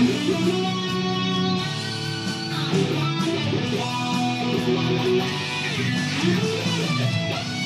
I'm gonna go